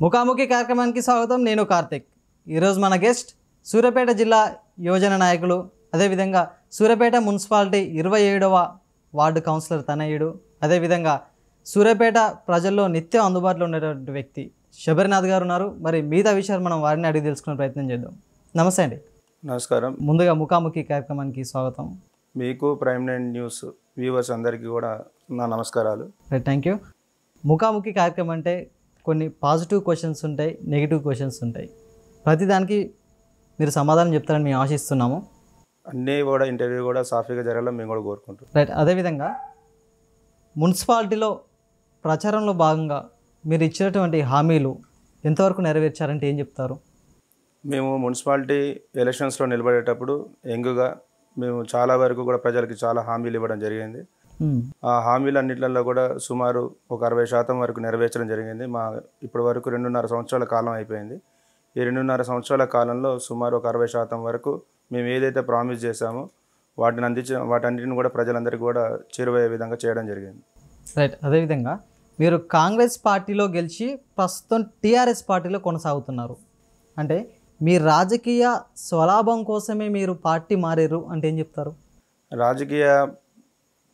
ముఖాముఖి కార్యక్రమానికి స్వాగతం నేను కార్తిక్. ఈరోజు మన గెస్ట్ సూర్యాపేట జిల్లా యువజన నాయకులు. అదేవిధంగా సూర్యాపేట మున్సిపాలిటీ ఇరవై ఏడవ వార్డు కౌన్సిలర్ తనయుడు. అదేవిధంగా సూర్యాపేట ప్రజల్లో నిత్యం అందుబాటులో ఉండేటువంటి వ్యక్తి శబరినాథ్ గారు ఉన్నారు. మరి మిగతా విషయాలు మనం వారిని అడిగి తెలుసుకునే ప్రయత్నం చేద్దాం. నమస్తే అండి. నమస్కారం. ముందుగా ముఖాముఖి కార్యక్రమానికి స్వాగతం. మీకు ప్రైమ్ నైన్ న్యూస్ వ్యూవర్స్ అందరికీ కూడా నా నమస్కారాలు. థ్యాంక్ యూ ముఖాముఖి కార్యక్రమం అంటే కొన్ని పాజిటివ్ క్వశ్చన్స్ ఉంటాయి నెగిటివ్ క్వశ్చన్స్ ఉంటాయి. ప్రతిదానికి మీరు సమాధానం చెప్తారని మేము ఆశిస్తున్నాము. అన్నీ కూడా ఇంటర్వ్యూ కూడా సాఫీగా జరగాలని మేము కూడా కోరుకుంటున్నాం. రైట్ అదేవిధంగా మున్సిపాలిటీలో ప్రచారంలో భాగంగా మీరు ఇచ్చినటువంటి హామీలు ఎంతవరకు నెరవేర్చారంటే ఏం చెప్తారు? మేము మున్సిపాలిటీ ఎలక్షన్స్లో నిలబడేటప్పుడు యంగ్గా మేము చాలా వరకు కూడా ప్రజలకి చాలా హామీలు ఇవ్వడం జరిగింది. ఆ హామీలు అన్నిట్లలో కూడా సుమారు ఒక అరవై శాతం వరకు నెరవేర్చడం జరిగింది. మా ఇప్పటి వరకు రెండున్నర సంవత్సరాల కాలం అయిపోయింది. ఈ రెండున్నర సంవత్సరాల కాలంలో సుమారు ఒక అరవై శాతం వరకు మేము ఏదైతే ప్రామిస్ చేశామో వాటిని అందించిన వాటన్నిటిని కూడా ప్రజలందరికీ కూడా చేరువయ్యే విధంగా చేయడం జరిగింది. రైట్. అదేవిధంగా మీరు కాంగ్రెస్ పార్టీలో గెలిచి ప్రస్తుతం టీఆర్ఎస్ పార్టీలో కొనసాగుతున్నారు. అంటే మీ రాజకీయ స్వలాభం కోసమే మీరు పార్టీ మారారు అంటే ఏం చెప్తారు? రాజకీయ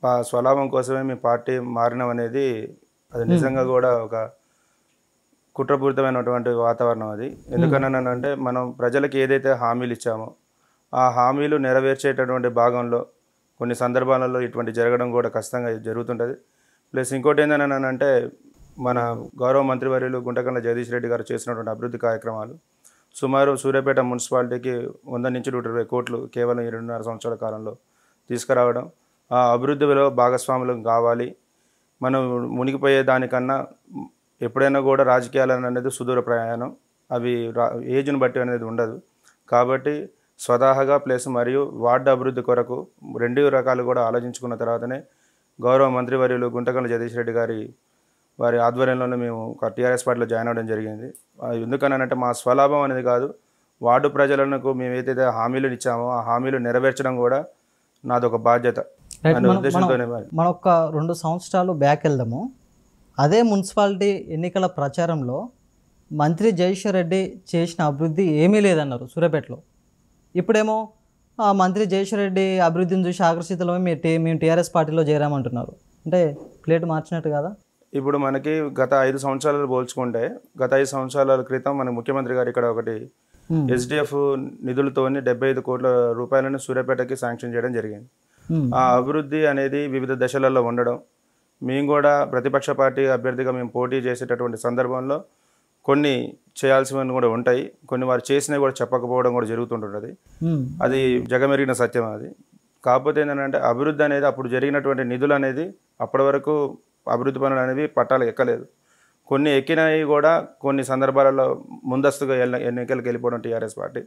పా- స్వలాభం కోసమే మీ పార్టీ మారినం అనేది అది నిజంగా కూడా ఒక కుట్రపూరితమైనటువంటి వాతావరణం అది. ఎందుకనంటే మనం ప్రజలకు ఏదైతే హామీలు ఇచ్చామో ఆ హామీలు నెరవేర్చేటటువంటి భాగంలో కొన్ని సందర్భాలలో ఇటువంటి జరగడం కూడా ఖచ్చితంగా జరుగుతుంటుంది. ప్లస్ ఇంకోటి ఏంటంటే మన గౌరవ మంత్రివర్యులు గుంటకల్ల జగదీష్ రెడ్డి గారు చేసినటువంటి అభివృద్ధి కార్యక్రమాలు సుమారు సూర్యాపేట మున్సిపాలిటీకి వంద నుంచి నూట ఇరవై కోట్లు కేవలం రెండున్నర సంవత్సరాల కాలంలో తీసుకురావడం ఆ అభివృద్ధిలో భాగస్వాములు కావాలి. మనం మునిగిపోయే దానికన్నా ఎప్పుడైనా కూడా రాజకీయాలు అనేది సుదూర ప్రయాణం. అవి రా ఏజ్ని బట్టి అనేది ఉండదు. కాబట్టి స్వతహాగా ప్లస్ మరియు వార్డు అభివృద్ధి కొరకు రెండు రకాలు కూడా ఆలోచించుకున్న తర్వాతనే గౌరవ మంత్రివర్యులు గుంటకల్ల జగదీష్ రెడ్డి గారి వారి ఆధ్వర్యంలోనే మేము ఒక టీఆర్ఎస్ పార్టీలో జాయిన్ అవ్వడం జరిగింది. ఎందుకనంటే మా స్వలాభం అనేది కాదు. వార్డు ప్రజలకు మేము ఏదైతే హామీలు ఇచ్చామో ఆ హామీలు నెరవేర్చడం కూడా నాదొక బాధ్యత. మనం ఒక రెండు సంవత్సరాలు బ్యాక్ వెళ్దాము. అదే మున్సిపాలిటీ ఎన్నికల ప్రచారంలో మంత్రి జయేశ్వర్ రెడ్డి చేసిన అభివృద్ధి ఏమీ లేదన్నారు సూర్యాపేటలో. ఇప్పుడేమో మంత్రి జయేశ్వర్ రెడ్డి అభివృద్ధిని చూసి ఆకర్షితులమై మీరు టీ మేము టీఆర్ఎస్ పార్టీలో చేరామంటున్నారు. అంటే ప్లేట్ మార్చినట్టు కదా? ఇప్పుడు మనకి గత ఐదు సంవత్సరాలు పోల్చుకుంటే గత ఐదు సంవత్సరాల క్రితం మన ముఖ్యమంత్రి గారు ఇక్కడ ఒకటి. ఎస్డిఎఫ్ నిధులతోని డెబ్బై ఐదు కోట్ల రూపాయలను సూర్యాపేటకి శాంక్షన్ చేయడం జరిగింది. ఆ అభివృద్ధి అనేది వివిధ దశలలో ఉండడం. మేము కూడా ప్రతిపక్ష పార్టీ అభ్యర్థిగా మేము పోటీ చేసేటటువంటి సందర్భంలో కొన్ని చేయాల్సినవి కూడా ఉంటాయి. కొన్ని వారు చేసినవి కూడా చెప్పకపోవడం కూడా జరుగుతుంటుంది మ్మ్. అది జగమెరిగిన సత్యం అది. కాకపోతే ఏంటంటే అభివృద్ధి అనేది అప్పుడు జరిగినటువంటి నిధులు అనేది అప్పటి వరకు అభివృద్ధి పనులు అనేవి పట్టాలు ఎక్కలేదు. కొన్ని ఎక్కినవి కూడా కొన్ని సందర్భాలలో ముందస్తుగా ఎన్నికలకు వెళ్ళిపోవడం టీఆర్ఎస్ పార్టీ.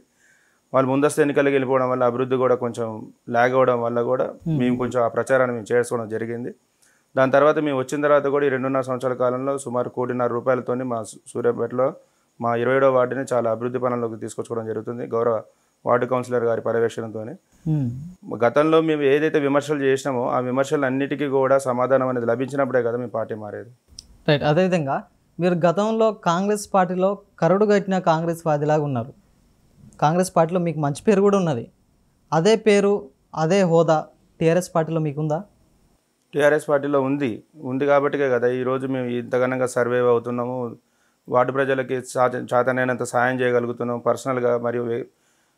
వాళ్ళు ముందస్తు ఎన్నికలకు వెళ్ళిపోవడం వల్ల అభివృద్ధి కూడా కొంచెం లాగ్ అవ్వడం వల్ల కూడా మేము. కొంచెం ఆ ప్రచారాన్ని మేము చేసుకోవడం జరిగింది. దాని తర్వాత మేము వచ్చిన తర్వాత కూడా ఈ రెండున్నర సంవత్సరాల కాలంలో సుమారు కోటిన్నర రూపాయలతోని మా సూర్యాపేటలో మా ఇరవై ఏడో వార్డుని చాలా అభివృద్ధి పనుల్లోకి తీసుకొచ్చుకోవడం జరుగుతుంది. గౌరవ వార్డు కౌన్సిలర్ గారి పర్యవేక్షణతో. గతంలో మేము ఏదైతే విమర్శలు చేసినామో ఆ విమర్శలు అన్నిటికీ కూడా సమాధానం అనేది లభించినప్పుడే కదా మేము పార్టీ మారేది. రైట్. అదేవిధంగా మీరు గతంలో కాంగ్రెస్ పార్టీలో కరడు కట్టిన కాంగ్రెస్ వాదిలాగా ఉన్నారు. కాంగ్రెస్ పార్టీలో మీకు మంచి పేరు కూడా ఉన్నది. అదే పేరు అదే హోదా టీఆర్ఎస్ పార్టీలో మీకుందా? టీఆర్ఎస్ పార్టీలో ఉంది. ఉంది కాబట్టికే కదా ఈరోజు మేము ఇంతగనంగా సర్వే అవుతున్నాము. వార్డు ప్రజలకి చాత- చాతనైనంత సాయం చేయగలుగుతున్నాం పర్సనల్గా మరియు వ్య-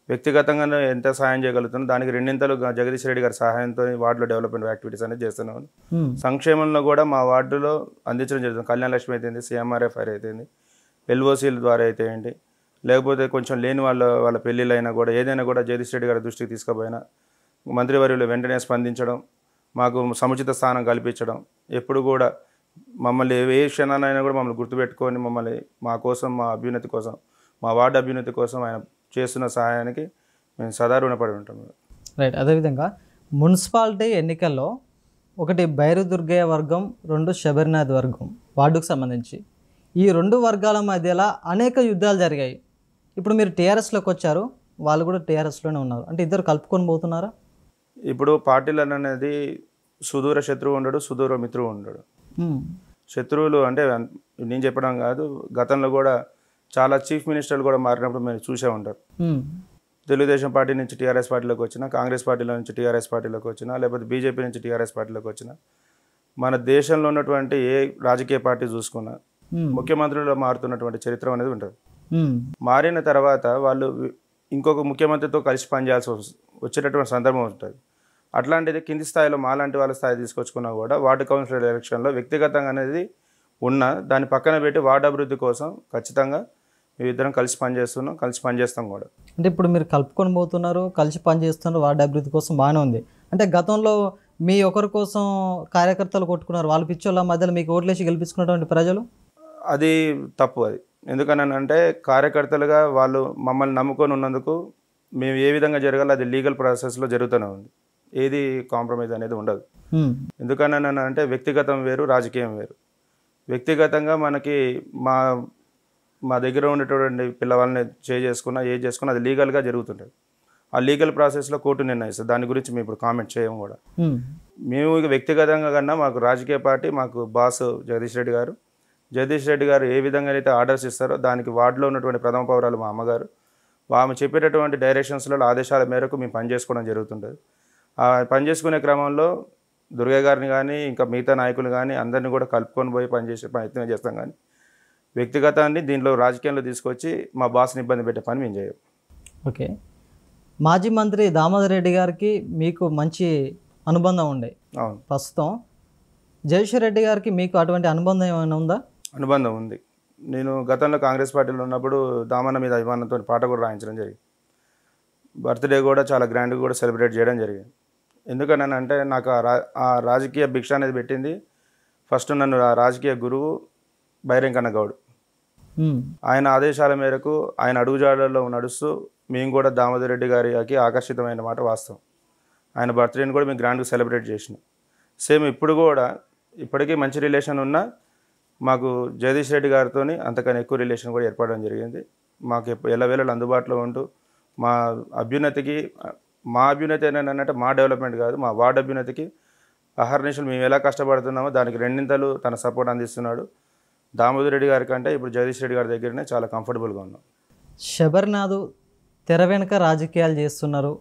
వ్యక్తిగతంగా ఎంత సాయం చేయగలుగుతున్నాం. దానికి రెండింతలు జగదీష్ రెడ్డి గారి సహాయంతో వార్డులో డెవలప్మెంట్ యాక్టివిటీస్ అనేది చేస్తున్నాం. సంక్షేమంలో కూడా మా వార్డులో అందించడం జరుగుతుంది. కళ్యాణ లక్ష్మి అయితేంది సిఎంఆర్ఎఫ్ఐ అయితేంది ఎల్ఓసీల ద్వారా అయితే ఏంటి లేకపోతే కొంచెం లేని వాళ్ళ వాళ్ళ పెళ్ళిళ్ళైనా కూడా ఏదైనా కూడా జగదీష్ రెడ్డి గారి దృష్టికి తీసుకుపోయినా మంత్రివర్యులు వెంటనే స్పందించడం మాకు సముచిత స్థానం కల్పించడం ఎప్పుడు కూడా మమ్మల్ని ఏ క్షణానైనా కూడా మమ్మల్ని గుర్తుపెట్టుకొని మమ్మల్ని మా కోసం మా అభ్యున్నతి కోసం మా వార్డు అభ్యున్నతి కోసం ఆయన చేస్తున్న సహాయానికి మేము సదా రుణపడి ఉంటాం. రైట్. అదేవిధంగా మున్సిపాలిటీ ఎన్నికల్లో ఒకటి బైరు దుర్గయ్య వర్గం రెండు శబరినాథ్ వర్గం వార్డుకు సంబంధించి. ఈ రెండు వర్గాల మధ్యలో అనేక యుద్ధాలు జరిగాయి. ఇప్పుడు మీరు టీఆర్ఎస్లోకి వచ్చారు వాళ్ళు కూడా టీఆర్ఎస్లోనే ఉన్నారు. అంటే ఇద్దరు కలుపుకొని పోతున్నారా? ఇప్పుడు పార్టీలు అనేది సుదూర శత్రువు ఉండడు సుదూర మిత్రువు ఉండడు. శత్రువులు అంటే నేను చెప్పడం కాదు గతంలో కూడా చాలా చీఫ్ మినిస్టర్లు కూడా మారినప్పుడు మీరు చూసే ఉంటారు. తెలుగుదేశం పార్టీ నుంచి టీఆర్ఎస్ పార్టీలోకి వచ్చినా కాంగ్రెస్ పార్టీలో నుంచి టీఆర్ఎస్ పార్టీలోకి వచ్చినా లేకపోతే బీజేపీ నుంచి టీఆర్ఎస్ పార్టీలోకి వచ్చినా మన దేశంలో ఉన్నటువంటి ఏ రాజకీయ పార్టీ చూసుకున్నా ముఖ్యమంత్రులు మారుతున్నటువంటి చరిత్ర అనేది ఉంటుంది. మారిన తర్వాత వాళ్ళు ఇంకొక ముఖ్యమంత్రితో కలిసి పనిచేయాల్సి వచ్చేటటువంటి సందర్భం ఉంటుంది అట్లాంటిది కింది స్థాయిలో మాలాంటి వాళ్ళ స్థాయి తీసుకొచ్చుకున్నా కూడా వార్డు కౌన్సిలర్ ఎలక్షన్లో వ్యక్తిగతంగా అనేది ఉన్న దాన్ని పక్కన పెట్టి వార్డు అభివృద్ధి కోసం ఖచ్చితంగా మేమిద్దరం కలిసి పనిచేస్తున్నాం కలిసి పనిచేస్తాం కూడా. అంటే ఇప్పుడు మీరు కలుపుకొని పోతున్నారు కలిసి పని చేస్తున్నారు వార్డు అభివృద్ధి కోసం బాగానే ఉంది. అంటే గతంలో మీ ఒకరి కోసం కార్యకర్తలు కొట్టుకున్నారు వాళ్ళ పిచ్చోళ్ళ మధ్యలో మీకు ఓట్లేసి గెలిపించుకున్నటువంటి ప్రజలు? అది తప్పు అది. ఎందుకనంటే కార్యకర్తలుగా వాళ్ళు మమ్మల్ని నమ్ముకొని ఉన్నందుకు మేము ఏ విధంగా జరగాలో అది లీగల్ ప్రాసెస్లో జరుగుతూనే ఉంది. ఏది కాంప్రమైజ్ అనేది ఉండదు. ఉమ్, ఎందుకని అంటే వ్యక్తిగతం వేరు రాజకీయం వేరు. వ్యక్తిగతంగా మనకి మా మా దగ్గర ఉండేటువంటి పిల్లవాళ్ళని చే చేసుకున్నా ఏ చేసుకున్నా అది లీగల్గా జరుగుతుంటుంది. ఆ లీగల్ ప్రాసెస్లో కోర్టు నిర్ణయిస్తుంది. దాని గురించి మేము ఇప్పుడు కామెంట్ చేయము కూడా. మేము వ్యక్తిగతంగా కన్నా మాకు రాజకీయ పార్టీ మాకు బాస్ జగదీష్ రెడ్డి గారు జగదీష్ రెడ్డి గారు ఏ విధంగా అయితే ఆర్డర్స్ ఇస్తారో దానికి వార్డులో ఉన్నటువంటి ప్రథమ పౌరాలు మా అమ్మగారు. ఆమె చెప్పేటటువంటి డైరెక్షన్స్లో ఆదేశాల మేరకు మేము పనిచేసుకోవడం జరుగుతుంటుంది. ఆ పనిచేసుకునే క్రమంలో దుర్గయ్య గారిని కానీ ఇంకా మిగతా నాయకులు కానీ అందరినీ కూడా కలుపుకొని పోయి పనిచేసే ప్రయత్నం చేస్తాం కానీ వ్యక్తిగతాన్ని దీనిలో రాజకీయంలో తీసుకొచ్చి మా బాస్ని ఇబ్బంది పెట్టే పని మేము చేయం. ఓకే. మాజీ మంత్రి దామోదర్ రెడ్డి గారికి మీకు మంచి అనుబంధం ఉండే. అవును. ప్రస్తుతం జగదీశ్వర్ రెడ్డి గారికి మీకు అటువంటి అనుబంధం ఏమైనా ఉందా? అనుబంధం ఉంది. నేను గతంలో కాంగ్రెస్ పార్టీలో ఉన్నప్పుడు దామన్న మీద అభిమానంతో పాట కూడా రాయించడం జరిగింది. బర్త్డే కూడా చాలా గ్రాండ్గా కూడా సెలబ్రేట్ చేయడం జరిగింది. ఎందుకని అంటే నాకు ఆ రా ఆ రాజకీయ భిక్ష అనేది పెట్టింది. ఫస్ట్ నన్ను ఆ రాజకీయ గురువు బైరంకన్న గౌడ్. ఆయన ఆదేశాల మేరకు ఆయన అడుగుజాడల్లో నడుస్తూ మేము కూడా దామోదర్ రెడ్డి గారికి ఆకర్షితమైన మాట వాస్తవం. ఆయన బర్త్డేని కూడా మేము గ్రాండ్గా సెలబ్రేట్ చేసినాం. సేమ్ ఇప్పుడు కూడా ఇప్పటికీ మంచి రిలేషన్ ఉన్నా మాకు జగదీష్ రెడ్డి గారితో అంతకన్నా ఎక్కువ రిలేషన్ కూడా ఏర్పడడం జరిగింది. మాకు ఎల్లవేళలు అందుబాటులో ఉంటూ మా అభ్యున్నతికి మా అభ్యున్నతి ఏంటంటే మా డెవలప్మెంట్ కాదు మా వార్డ్ అభ్యున్నతికి అహర్నిశలు మేము ఎలా కష్టపడుతున్నామో దానికి రెండింతలు తన సపోర్ట్ అందిస్తున్నాడు. దామోదర్ రెడ్డి గారి కంటే ఇప్పుడు జగదీష్ రెడ్డి గారి దగ్గరనే చాలా కంఫర్టబుల్గా ఉన్నాం. శబర్నాథ్ తెర వెనుక రాజకీయాలు చేస్తున్నారు.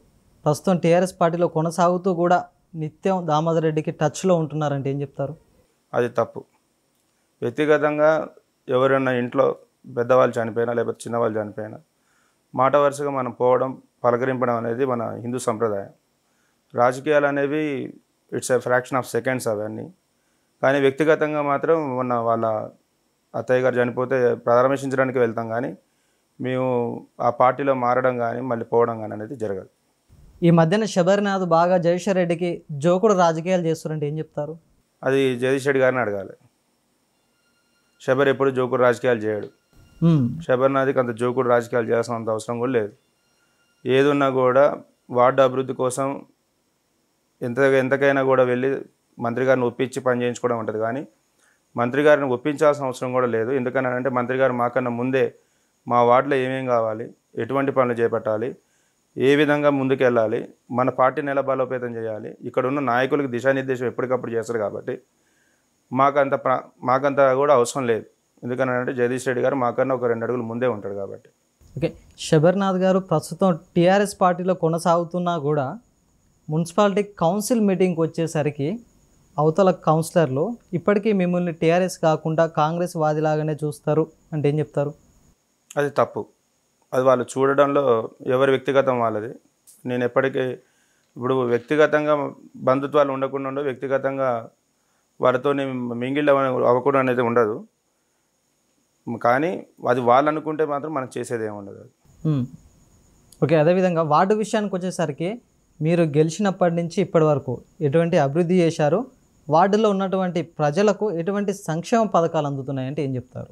ప్రస్తుతం టీఆర్ఎస్ పార్టీలో కొనసాగుతూ కూడా నిత్యం దామోదర్ రెడ్డికి టచ్లో ఉంటున్నారంటే ఏం చెప్తారు? అది తప్పు. వ్యక్తిగతంగా ఎవరైనా ఇంట్లో పెద్దవాళ్ళు చనిపోయినా లేకపోతే చిన్నవాళ్ళు చనిపోయినా మాట వరుసగా మనం పోవడం పలకరింపడం అనేది మన హిందూ సంప్రదాయం. రాజకీయాలు అనేవి it's a fraction of seconds అవన్నీ. కానీ వ్యక్తిగతంగా మాత్రం మొన్న వాళ్ళ అత్తయ్య గారు చనిపోతే పరామర్శించడానికి వెళ్తాం కానీ మేము ఆ పార్టీలో మారడం కానీ మళ్ళీ పోవడం కానీ అనేది జరగదు. ఈ మధ్యన శబరినాథ్ బాగా జగదీశ్వర్ రెడ్డికి జోకుడు రాజకీయాలు చేస్తారంటే ఏం చెప్తారు? అది జగదీష్ రెడ్డి గారిని అడగాలి. శబర్ ఎప్పుడు జోకుడు రాజకీయాలు చేయడు. ఉమ్, శబర్నాథ్కి అంత జోకుడు రాజకీయాలు చేయాల్సినంత అవసరం కూడా లేదు. ఏదున్నా కూడా వార్డు అభివృద్ధి కోసం ఎంత ఎంతకైనా కూడా వెళ్ళి మంత్రి గారిని ఒప్పించి పని చేయించుకోవడం ఉంటుంది. కానీ మంత్రి గారిని ఒప్పించాల్సిన అవసరం కూడా లేదు. ఎందుకని అంటే మంత్రి గారు మాకన్నా ముందే మా వార్డులో ఏమేం కావాలి ఎటువంటి పనులు చేపట్టాలి ఏ విధంగా ముందుకెళ్ళాలి మన పార్టీని ఎలా బలోపేతం చేయాలి ఇక్కడ ఉన్న నాయకులకు దిశానిర్దేశం ఎప్పటికప్పుడు చేస్తారు కాబట్టి మాకంత ప్ర మాకంత కూడా అవసరం లేదు. ఎందుకనంటే జగదీష్ రెడ్డి గారు మాకన్నా ఒక రెండు అడుగులు ముందే ఉంటాడు కాబట్టి. ఓకే. శబర్నాథ్ గారు ప్రస్తుతం టీఆర్ఎస్ పార్టీలో కొనసాగుతున్నా కూడా మున్సిపాలిటీ కౌన్సిల్ మీటింగ్కి వచ్చేసరికి అవతల కౌన్సిలర్లు ఇప్పటికీ మిమ్మల్ని టీఆర్ఎస్ కాకుండా కాంగ్రెస్ వాదిలాగానే చూస్తారు అంటే ఏం చెప్తారు? అది తప్పు. అది వాళ్ళు చూడడంలో ఎవరి వ్యక్తిగతం వాళ్ళది. నేను ఎప్పటికీ ఇప్పుడు వ్యక్తిగతంగా బంధుత్వాలు ఉండకుండా ఉండవు వ్యక్తిగతంగా వారితో మింగిల్ అవ్వకుండా అనేది ఉండదు. కానీ అది వాళ్ళు అనుకుంటే మాత్రం మనం చేసేది ఏమి ఉండదు. ఓకే అదేవిధంగా వార్డు విషయానికి వచ్చేసరికి మీరు గెలిచినప్పటి నుంచి ఇప్పటి వరకు ఎటువంటి అభివృద్ధి చేశారు? వార్డులో ఉన్నటువంటి ప్రజలకు ఎటువంటి సంక్షేమ పథకాలు అందుతున్నాయంటే ఏం చెప్తారు?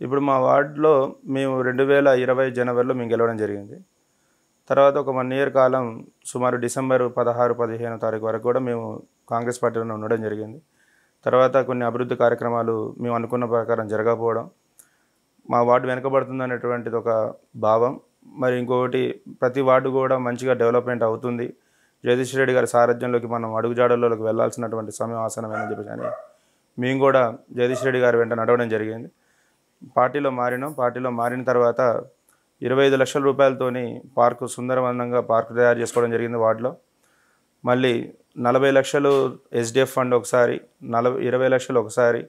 ఇప్పుడు మా వార్డులో మేము రెండు వేల ఇరవై జనవరిలో మేము గెలవడం జరిగింది. తర్వాత ఒక వన్ ఇయర్ కాలం సుమారు డిసెంబర్ పదహారు పదిహేను తారీఖు వరకు కూడా మేము కాంగ్రెస్ పార్టీలో ఉండడం జరిగింది. తర్వాత కొన్ని అభివృద్ధి కార్యక్రమాలు మేము అనుకున్న ప్రకారం జరగకపోవడం మా వార్డు వెనుకబడుతుంది అనేటువంటిది ఒక భావం. మరి ఇంకొకటి ప్రతి వార్డు కూడా మంచిగా డెవలప్మెంట్ అవుతుంది. జగదీష్ రెడ్డి గారి సారథ్యంలోకి మనం అడుగుజాడల్లోకి వెళ్ళాల్సినటువంటి సమయం ఆసనమేనని చెప్పేసి అని మేము కూడా జగదీష్ రెడ్డి గారి వెంట నడవడం జరిగింది. పార్టీలో మారినాం. పార్టీలో మారిన తర్వాత ఇరవై ఐదు లక్షల రూపాయలతోని పార్కు సుందరవందంగా పార్కు తయారు చేసుకోవడం జరిగింది వార్డులో. మళ్ళీ నలభై లక్షలు ఎస్డిఎఫ్ ఫండ్ ఒకసారి నలభై ఇరవై లక్షలు ఒకసారి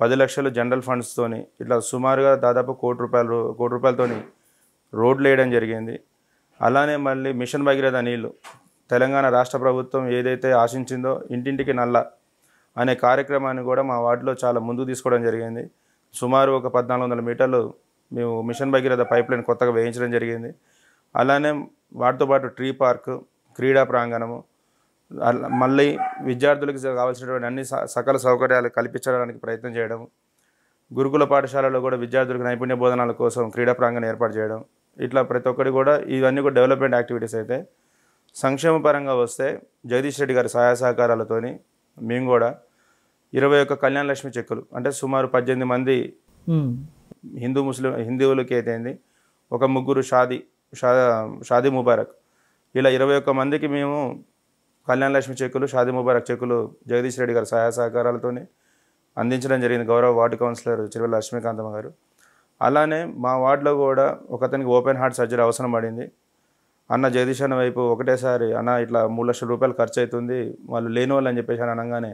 పది లక్షలు జనరల్ ఫండ్స్తోని ఇట్లా సుమారుగా దాదాపు కోటి రూపాయలు కోటి రూపాయలతోని రోడ్లు వేయడం జరిగింది. అలానే మళ్ళీ మిషన్ భగీరథ నీళ్ళు తెలంగాణ రాష్ట్ర ప్రభుత్వం ఏదైతే ఆశించిందో ఇంటింటికి నల్ల అనే కార్యక్రమాన్ని కూడా మా వార్డులో చాలా ముందుకు తీసుకోవడం జరిగింది. సుమారు ఒక పద్నాలుగు వందల మీటర్లు మేము మిషన్ భగీరథ పైప్ లైన్ కొత్తగా వేయించడం జరిగింది. అలానే వాటితో పాటు ట్రీ పార్క్ క్రీడా ప్రాంగణము మళ్ళీ విద్యార్థులకు కావాల్సినటువంటి అన్ని సకల సౌకర్యాలు కల్పించడానికి ప్రయత్నం చేయడం గురుకుల పాఠశాలలో కూడా విద్యార్థులకు నైపుణ్య బోధనాల కోసం క్రీడా ప్రాంగణం ఏర్పాటు చేయడం ఇట్లా ప్రతి ఒక్కటి కూడా ఇవన్నీ కూడా డెవలప్మెంట్ యాక్టివిటీస్ అయితే సంక్షేమ పరంగా వస్తే జగదీష్ రెడ్డి గారి సహాయ సహకారాలతోని మేము కూడా ఇరవై ఒక్క కళ్యాణ లక్ష్మి చెక్కులు అంటే సుమారు పద్దెనిమిది మంది. హిందూ ముస్లిం హిందువులకి అయితేంది ఒక ముగ్గురు షాదీ షా షాదీ ముబారక్ ఇలా ఇరవై ఒక్క మందికి మేము కళ్యాణ లక్ష్మి చెక్కులు షాదీ ముబారక్ చెక్కులు జగదీష్ రెడ్డి గారి సహాయ సహకారాలతోని అందించడం జరిగింది. గౌరవ వార్డు కౌన్సిలర్ చిరువెల్ల లక్ష్మీకాంతమ్మ గారు. అలానే మా వార్డులో కూడా ఒకతనికి ఓపెన్ హార్ట్ సర్జరీ అవసరం పడింది. అన్న జగదీష్ అన్న వైపు ఒకటేసారి అన్న ఇట్లా మూడు లక్షల రూపాయలు ఖర్చు అవుతుంది వాళ్ళు లేని వాళ్ళు అని చెప్పేసి అని అనగానే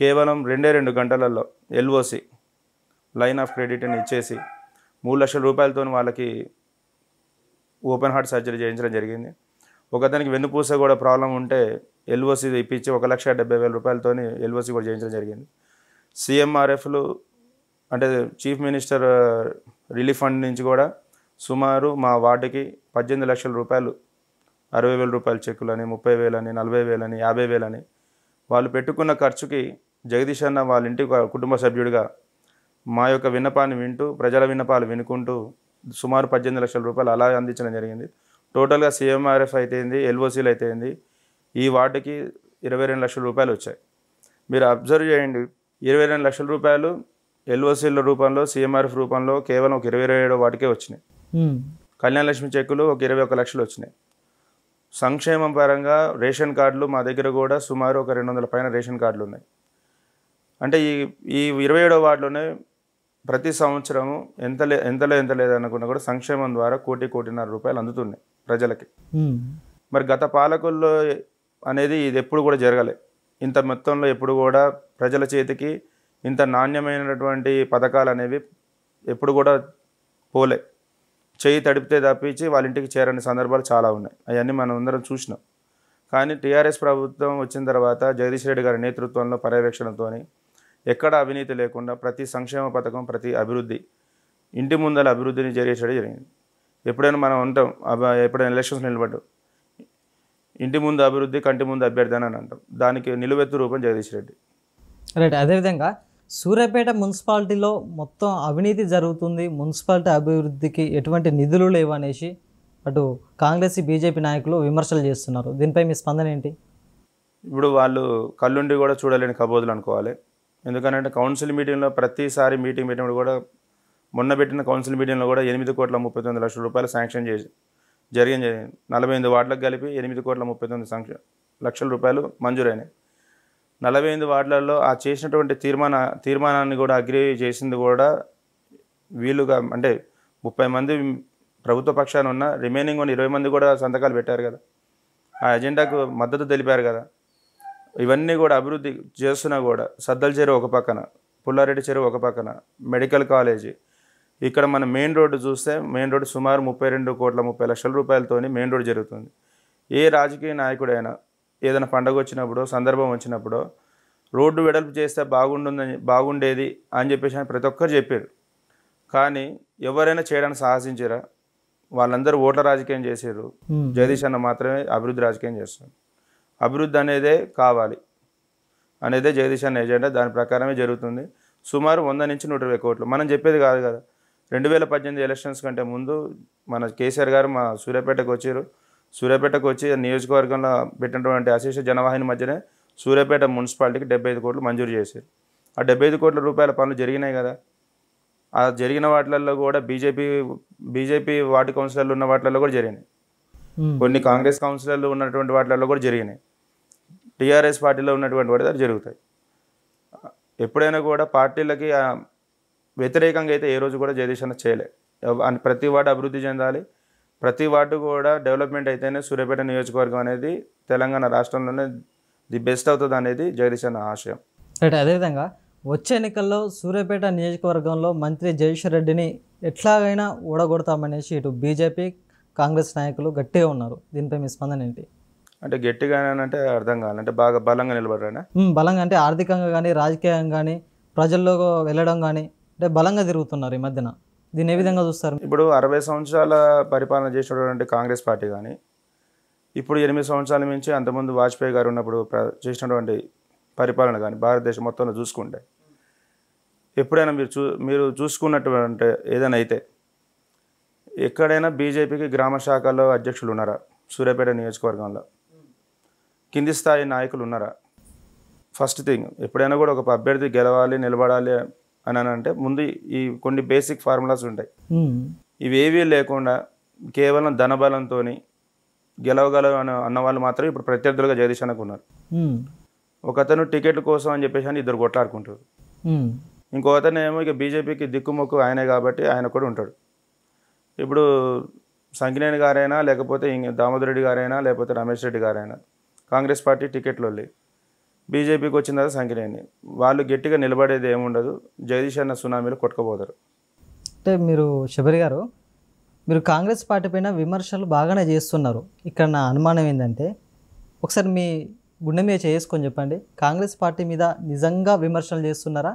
కేవలం రెండే రెండు గంటలలో ఎల్ఓసి లైన్ ఆఫ్ క్రెడిట్ని ఇచ్చేసి మూడు లక్షల రూపాయలతో వాళ్ళకి ఓపెన్ హార్ట్ సర్జరీ చేయించడం జరిగింది. ఒకతనికి వెన్నుపూస కూడా ప్రాబ్లం ఉంటే ఎల్ఓసి ఇప్పించి ఒక లక్ష డెబ్బై వేల రూపాయలతోని ఎల్ఓసి కూడా చేయించడం జరిగింది. సిఎంఆర్ఎఫ్లు అంటే చీఫ్ మినిస్టర్ రిలీఫ్ ఫండ్ నుంచి కూడా సుమారు మా వార్డుకి పద్దెనిమిది లక్షల రూపాయలు అరవై వేల రూపాయల చెక్కులని ముప్పై వేలని నలభై వేలని యాభై వేలని వాళ్ళు పెట్టుకున్న ఖర్చుకి జగదీష్ అన్న వాళ్ళ ఇంటి ఒక కుటుంబ సభ్యుడిగా మా యొక్క విన్నపాన్ని వింటూ ప్రజల విన్నపాలు వినుకుంటూ సుమారు పద్దెనిమిది లక్షల రూపాయలు అలా అందించడం జరిగింది. టోటల్గా సీఎంఆర్ఎఫ్ అయితేంది ఎల్ఓసీలు అయితే ఈ వార్డుకి ఇరవై రెండు లక్షల రూపాయలు వచ్చాయి. మీరు అబ్జర్వ్ చేయండి. ఇరవై రెండు లక్షల రూపాయలు ఎల్ఓసీల రూపంలో సీఎంఆర్ఎఫ్ రూపంలో కేవలం ఒక ఇరవై ఏడో వాటికే వచ్చినాయి. కళ్యాణ లక్ష్మి చెక్కులు ఒక ఇరవై ఒక లక్షలు వచ్చినాయి. సంక్షేమం పరంగా రేషన్ కార్డులు మా దగ్గర కూడా సుమారు ఒక రెండు వందల పైన రేషన్ కార్డులు ఉన్నాయి. అంటే ఈ ఈ ఇరవై ఏడో వార్డులోనే ప్రతి సంవత్సరము ఎంత లే ఎంతలో ఎంత లేదనుకున్నా కూడా సంక్షేమం ద్వారా కోటి కోటిన్నర రూపాయలు అందుతున్నాయి ప్రజలకి. మరి గత పాలకుల్లో అనేది ఇది ఎప్పుడు కూడా జరగలే. ఇంత మొత్తంలో ఎప్పుడు కూడా ప్రజల చేతికి ఇంత నాణ్యమైనటువంటి పథకాలు అనేవి ఎప్పుడు కూడా పోలే. చేయి తడిపితే తప్పించి వాళ్ళ ఇంటికి చేరని సందర్భాలు చాలా ఉన్నాయి. అవన్నీ మనం అందరం చూసినాం. కానీ టీఆర్ఎస్ ప్రభుత్వం వచ్చిన తర్వాత జగదీష్ రెడ్డి గారి నేతృత్వంలో పర్యవేక్షణతో ఎక్కడ అవినీతి లేకుండా ప్రతి సంక్షేమ పథకం ప్రతి అభివృద్ధి ఇంటి ముందల అభివృద్ధిని జరిగేసేది జరిగింది. ఎప్పుడైనా మనం ఉంటాం ఎప్పుడైనా ఎలక్షన్స్ నిలబడ్డాం ఇంటి ముందు అభివృద్ధి కంటి ముందు అభ్యర్థి అని అంటాం. దానికి నిలువెత్తు రూపం జగదీష్ రెడ్డి. రైట్ అదేవిధంగా సూర్యాపేట మున్సిపాలిటీలో మొత్తం అవినీతి జరుగుతుంది. మున్సిపాలిటీ అభివృద్ధికి ఎటువంటి నిధులు లేవు అనేసి అటు కాంగ్రెస్ బీజేపీ నాయకులు విమర్శలు చేస్తున్నారు. దీనిపై మీ స్పందన ఏంటి? ఇప్పుడు వాళ్ళు కళ్ళుండి కూడా చూడలేని కబోదులు అనుకోవాలి. ఎందుకంటే కౌన్సిల్ మీటింగ్లో ప్రతిసారి మీటింగ్ పెట్టినప్పుడు కూడా మొన్న పెట్టిన కౌన్సిల్ మీటింగ్లో కూడా ఎనిమిది కోట్ల ముప్పై తొమ్మిది లక్షల రూపాయలు శాంక్షన్ చేసి జరిగింది జరిగింది నలభై ఎనిమిది వార్డులకు కలిపి ఎనిమిది కోట్ల ముప్పై తొమ్మిది శాంక్షన్ లక్షల రూపాయలు మంజూరైనాయి. నలభై ఎనిమిది వార్డులలో ఆ చేసినటువంటి తీర్మాన తీర్మానాన్ని కూడా అగ్రి చేసింది కూడా వీలుగా అంటే ముప్పై మంది ప్రభుత్వ పక్షాన ఉన్న రిమైనింగ్ ఉన్న ఇరవై మంది కూడా సంతకాలు పెట్టారు కదా. ఆ ఎజెండాకు మద్దతు తెలిపారు కదా. ఇవన్నీ కూడా అభివృద్ధి చేస్తున్నా కూడా సద్దల చెరువు ఒక పక్కన పుల్లారెడ్డి చెరువు ఒక పక్కన మెడికల్ కాలేజీ ఇక్కడ మన మెయిన్ రోడ్డు చూస్తే మెయిన్ రోడ్డు సుమారు ముప్పై రెండు కోట్ల ముప్పై లక్షల రూపాయలతోని మెయిన్ రోడ్డు జరుగుతుంది. ఏ రాజకీయ నాయకుడైనా ఏదైనా పండగ వచ్చినప్పుడు సందర్భం వచ్చినప్పుడు రోడ్డు వెడల్పు చేస్తే బాగుంటుందని బాగుండేది అని చెప్పేసి అని ప్రతి ఒక్కరు చెప్పారు. కానీ ఎవరైనా చేయడానికి సాహసించారా? వాళ్ళందరూ ఓట్ల రాజకీయం చేసారు. జగదీష్ అన్న మాత్రమే అభివృద్ధి రాజకీయం చేస్తుంది అభివృద్ధి అనేదే కావాలి. అనేదే జగదీష్ అన్న ఎజెండా. దాని ప్రకారమే జరుగుతుంది. సుమారు వంద నుంచి నూట ఇరవై కోట్లు. మనం చెప్పేది కాదు కదా. రెండు వేల పద్దెనిమిది ఎలక్షన్స్ కంటే ముందు మన కేసీఆర్ గారు మా సూర్యాపేటకు వచ్చారు. సూర్యాపేటకు వచ్చి నియోజకవర్గంలో పెట్టినటువంటి అశేష జనవాహిని మధ్యనే సూర్యాపేట మున్సిపాలిటీకి డెబ్బై ఐదు కోట్లు మంజూరు చేశారు. ఆ డెబ్బై ఐదు కోట్ల రూపాయల పనులు జరిగినాయి కదా. ఆ జరిగిన వాటిలలో కూడా బీజేపీ బీజేపీ వార్డు కౌన్సిలర్లు ఉన్న వాటిలలో కూడా జరిగినాయి. కొన్ని కాంగ్రెస్ కౌన్సిలర్లు ఉన్నటువంటి వాటిలలో కూడా జరిగినాయి. టీఆర్ఎస్ పార్టీలో ఉన్నటువంటి వాటి జరుగుతాయి. ఎప్పుడైనా కూడా పార్టీలకి వ్యతిరేకంగా అయితే ఏ రోజు కూడా జగదీష్ అన్న చేయలే. ప్రతి వార్డు అభివృద్ధి చెందాలి. ప్రతి వార్డు కూడా డెవలప్మెంట్ అయితేనే సూర్యాపేట నియోజకవర్గం అనేది తెలంగాణ రాష్ట్రంలోనే ది బెస్ట్ అవుతుంది అనేది జగదీష్ అన్న ఆశయం. రైట్ అదేవిధంగా వచ్చే ఎన్నికల్లో సూర్యాపేట నియోజకవర్గంలో మంత్రి జగదీశ్వర్ రెడ్డిని ఎట్లాగైనా ఓడగొడతామనేసి ఇటు బీజేపీ కాంగ్రెస్ నాయకులు గట్టిగా ఉన్నారు. దీనిపై మీ స్పందన ఏంటి? అంటే గట్టిగా అంటే అర్థం కావాలి. అంటే బాగా బలంగా నిలబడ్డానా మ్మ్, బలంగా అంటే ఆర్థికంగా కానీ రాజకీయంగా కానీ ప్రజల్లో వెళ్ళడం కానీ అంటే బలంగా తిరుగుతున్నారు ఈ మధ్యన. దీన్ని ఏ విధంగా చూస్తారు? ఇప్పుడు అరవై సంవత్సరాల పరిపాలన చేసినటువంటి కాంగ్రెస్ పార్టీ కానీ ఇప్పుడు ఎనిమిది సంవత్సరాల నుంచి అంతకుముందు వాజ్పేయి గారు ఉన్నప్పుడు ప్ర- చేసినటువంటి పరిపాలన కానీ భారతదేశం మొత్తంలో చూసుకుంటే ఎప్పుడైనా మీరు చూ మీరు చూసుకున్నటువంటి ఏదైనా అయితే ఎక్కడైనా బీజేపీకి గ్రామ శాఖలో అధ్యక్షులు ఉన్నారా? సూర్యాపేట నియోజకవర్గంలో. కింది స్థాయి నాయకులు ఉన్నారా? ఫస్ట్ థింగ్ ఎప్పుడైనా కూడా ఒక అభ్యర్థి గెలవాలి నిలబడాలి అని అని అంటే ముందు ఈ కొన్ని బేసిక్ ఫార్ములాస్ ఉంటాయి. ఇవేవీ లేకుండా కేవలం ధనబలంతో గెలవగలరు అన్న అన్న వాళ్ళు మాత్రం ఇప్పుడు ప్రత్యర్థులుగా జగదీష్ మ్మ్. ఒక అతను టికెట్ల కోసం అని చెప్పేసి అని ఇద్దరు కొట్లాడుకుంటారు. ఇంకో అతను ఏమో ఇక బీజేపీకి దిక్కుమొక్కు ఆయనే కాబట్టి ఆయన కూడా ఉంటాడు ఇప్పుడు సంకినేని గారైనా లేకపోతే ఇంక దామోదర్ రెడ్డి గారైనా లేకపోతే రమేష్ రెడ్డి గారైనా కాంగ్రెస్ పార్టీ టికెట్లు వెళ్ళి బీజేపీకి వచ్చిన తర్వాత సంకినేని వాళ్ళు గట్టిగా నిలబడేది ఏముండదు. జగదీష్ అన్న సునామీలో కొట్టుకుపోతారు. అంటే మీరు శబరి గారు మీరు కాంగ్రెస్ పార్టీ పైన విమర్శలు బాగానే చేస్తున్నారు. ఇక్కడ నా అనుమానం ఏంటంటే ఒకసారి మీ గుండె మీద చేసుకొని చెప్పండి. కాంగ్రెస్ పార్టీ మీద నిజంగా విమర్శలు చేస్తున్నారా?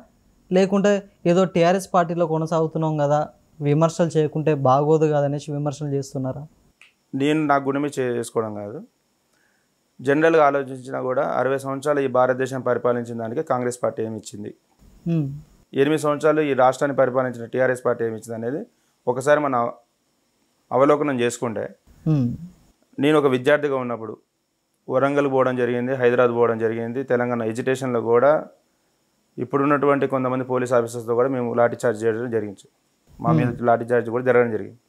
లేకుంటే ఏదో టీఆర్ఎస్ పార్టీలో కొనసాగుతున్నాం కదా విమర్శలు చేయకుంటే బాగోదు కదనేసి విమర్శలు చేస్తున్నారా? నేను నా గుణమి చేసుకోవడం కాదు. జనరల్గా ఆలోచించినా కూడా అరవై సంవత్సరాలు ఈ భారతదేశం పరిపాలించిన దానికి కాంగ్రెస్ పార్టీ ఏమి ఇచ్చింది. ఎనిమిది సంవత్సరాలు ఈ రాష్ట్రాన్ని పరిపాలించిన టీఆర్ఎస్ పార్టీ ఏమి ఇచ్చింది అనేది ఒకసారి మన అవలోకనం చేసుకుంటే. నేను ఒక విద్యార్థిగా ఉన్నప్పుడు వరంగల్ పోవడం జరిగింది హైదరాబాద్ పోవడం జరిగింది తెలంగాణ ఎడ్యుకేషన్లో కూడా ఇప్పుడున్నటువంటి కొంతమంది పోలీస్ ఆఫీసర్స్తో కూడా మేము లాఠీ చార్జ్ చేయడం జరిగింది మా మీద లాఠీ చార్జ్ కూడా జరగడం జరిగింది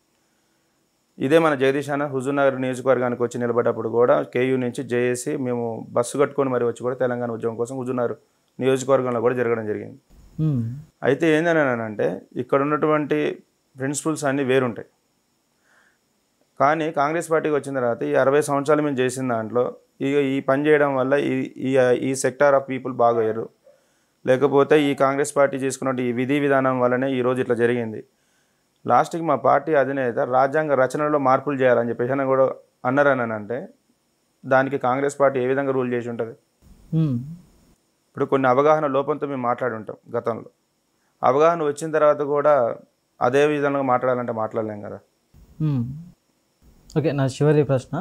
ఇదే మన జగదీష్ అన్న హుజూర్నగర్ నియోజకవర్గానికి వచ్చి నిలబడ్డప్పుడు కూడా కేయూ నుంచి జేఏసీ మేము బస్సు కట్టుకొని మరి వచ్చి కూడా తెలంగాణ ఉద్యమం కోసం హుజూర్నగర్ నియోజకవర్గంలో కూడా జరగడం జరిగింది. అయితే ఏందని అంటే ఇక్కడ ఉన్నటువంటి ప్రిన్సిపల్స్ అన్నీ వేరుంటాయి. కానీ కాంగ్రెస్ పార్టీకి వచ్చిన తర్వాత ఈ అరవై సంవత్సరాలు మేము చేసిన దాంట్లో ఈ ఈ పని చేయడం వల్ల ఈ ఈ సెక్టార్ ఆఫ్ పీపుల్ బాగోయారు లేకపోతే ఈ కాంగ్రెస్ పార్టీ చేసుకున్నట్టు ఈ విధి విధానం వల్లనే ఈరోజు ఇట్లా జరిగింది. లాస్ట్కి మా పార్టీ అధినేత రాజ్యాంగ రచనలో మార్పులు చేయాలని చెప్పేసి అని కూడా అన్నారని అంటే దానికి కాంగ్రెస్ పార్టీ ఏ విధంగా రూల్ చేసి ఉంటుంది. ఇప్పుడు కొన్ని అవగాహన లోపంతో మేము మాట్లాడి ఉంటాం గతంలో. అవగాహన వచ్చిన తర్వాత కూడా అదే విధంగా మాట్లాడాలంటే మాట్లాడలేం కదా. ఓకే నా చివరి ప్రశ్న.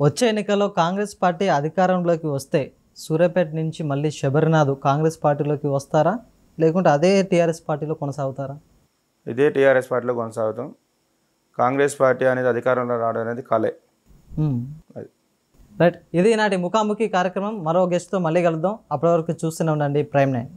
వచ్చే ఎన్నికల్లో కాంగ్రెస్ పార్టీ అధికారంలోకి వస్తే సూర్యాపేట నుంచి మళ్ళీ శబరినాథ్ కాంగ్రెస్ పార్టీలోకి వస్తారా? లేకుంటే అదే టీఆర్ఎస్ పార్టీలో కొనసాగుతారా? ఇదే టీఆర్ఎస్ పార్టీలో కొనసాగుతాం. కాంగ్రెస్ పార్టీ అనేది అధికారంలో రావడం అనేది కలే. అది. రైట్. ఇది నాటి ముఖాముఖి కార్యక్రమం. మరో గెస్ట్తో మళ్ళీ కలుద్దాం. అప్పటి వరకు చూస్తూనే ఉండండి. Prime nine.